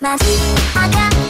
まず赤